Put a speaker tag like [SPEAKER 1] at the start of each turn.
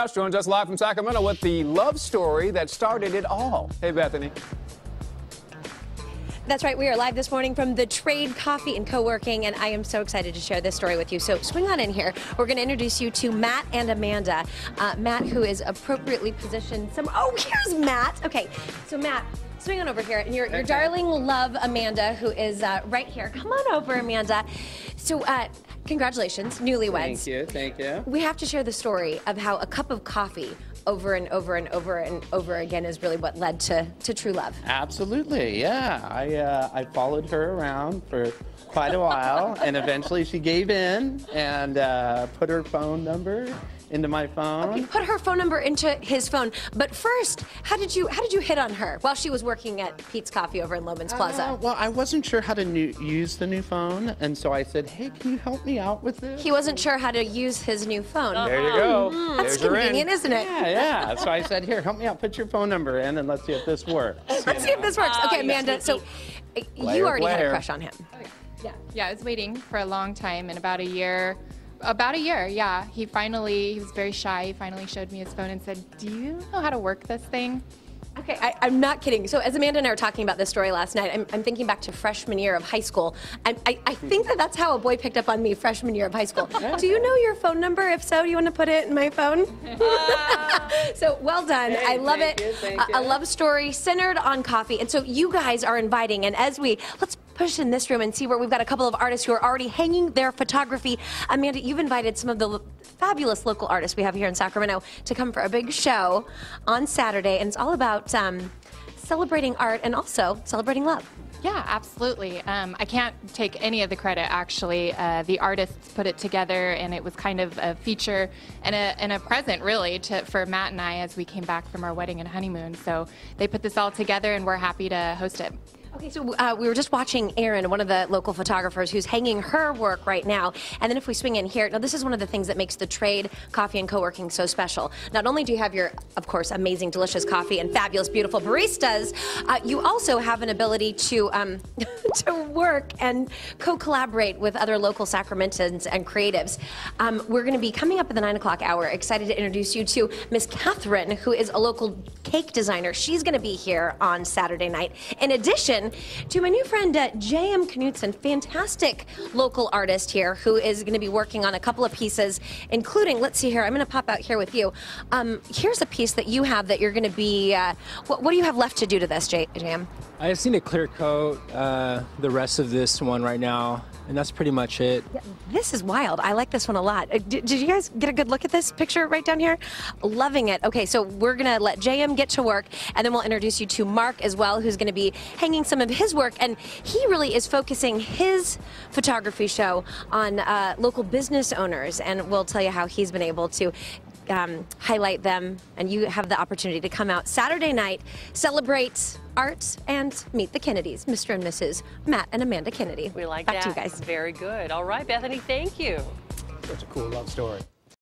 [SPEAKER 1] Josh joins us live from Sacramento with the love story that started it all. Hey, Bethany.
[SPEAKER 2] That's right. We are live this morning from the Trade Coffee and Co-working, and I am so excited to share this story with you. So swing on in here. We're going to introduce you to Matt and Amanda. Uh, Matt, who is appropriately positioned. Some. Oh, here's Matt. Okay, so Matt. Swing on over here, and your, your darling love, Amanda, who is uh, right here. Come on over, Amanda. So, uh, congratulations, newlyweds.
[SPEAKER 3] Thank you, thank you.
[SPEAKER 2] We have to share the story of how a cup of coffee over and over and over and over again is really what led to, to true love.
[SPEAKER 3] Absolutely, yeah. I uh, I followed her around for quite a while, and eventually she gave in and uh, put her phone number into my phone.
[SPEAKER 2] You put her phone number into his phone, but first, how did you how did you hit on her while she was working at Pete's Coffee over in Loehmann's Plaza?
[SPEAKER 3] Uh, well, I wasn't sure how to new, use the new phone, and so I said, "Hey, can you help me out with this?"
[SPEAKER 2] He wasn't sure how to use his new phone.
[SPEAKER 1] There you go.
[SPEAKER 2] Mm, that's
[SPEAKER 1] There's your ring.
[SPEAKER 2] convenient, isn't it?
[SPEAKER 3] Yeah, yeah. So I said, "Here, help me out. Put your phone number in, and let's see if this works."
[SPEAKER 2] Let's see if this works. Okay, Amanda. So uh,
[SPEAKER 1] Player,
[SPEAKER 2] you already had a crush on him.
[SPEAKER 4] Yeah, yeah, I was waiting for a long time, and about a year, about a year, yeah, he finally, he was very shy. He finally showed me his phone and said, "Do you know how to work this thing?"
[SPEAKER 2] Okay, I, I'm not kidding. So as Amanda and I were talking about this story last night, I'm, I'm thinking back to freshman year of high school. I, I, I think that that's how a boy picked up on me freshman year of high school. Do you know your phone number? If so, do you want to put it in my phone? so well done. I love
[SPEAKER 3] thank
[SPEAKER 2] it.
[SPEAKER 3] you, thank
[SPEAKER 2] A- a love story centered on coffee. And so you guys are inviting, and as we let's push in this room and see where we've got a couple of artists who are already hanging their photography. Amanda, you've invited some of the fabulous local artists we have here in Sacramento to come for a big show on Saturday, and it's all about um, celebrating art and also celebrating love.
[SPEAKER 4] Yeah, absolutely. Um, I can't take any of the credit, actually. Uh, the artists put it together, and it was kind of a feature and a, and a present, really, to, for Matt and I as we came back from our wedding and honeymoon. So they put this all together, and we're happy to host it.
[SPEAKER 2] Okay, so uh, we were just watching Erin, one of the local photographers, who's hanging her work right now. And then if we swing in here, now this is one of the things that makes the trade coffee and co-working so special. Not only do you have your, of course, amazing, delicious coffee and fabulous, beautiful baristas, uh, you also have an ability to um, to work and co-collaborate with other local Sacramentans and creatives. Um, we're going to be coming up at the nine o'clock hour. Excited to introduce you to Miss Katherine, who is a local cake designer. She's going to be here on Saturday night. In addition to my new friend uh, J.M. Knudsen, fantastic local artist here, who is going to be working on a couple of pieces, including, let's see here, I'm going to pop out here with you. Um, here's a piece that you have that you're going to be, uh, what, what do you have left to do to this, J.M.?
[SPEAKER 5] I just need to clear coat uh, the rest of this one right now, and that's pretty much it.
[SPEAKER 2] This is wild. I like this one a lot. Uh, Did, did you guys get a good look at this picture right down here? Loving it. Okay, so we're going to let JM get to work, and then we'll introduce you to Marc as well, who's going to be hanging some of his work. And he really is focusing his photography show on uh, local business owners, and we'll tell you how he's been able to. Um, highlight them, and you have the opportunity to come out Saturday night, celebrate art, and meet the Kennedys, Mr. and Mrs. Matt and Amanda Kennedy.
[SPEAKER 6] We like
[SPEAKER 2] Back
[SPEAKER 6] that.
[SPEAKER 2] to you guys.
[SPEAKER 6] Very good. All right, Bethany, thank you.
[SPEAKER 1] Such a cool love story.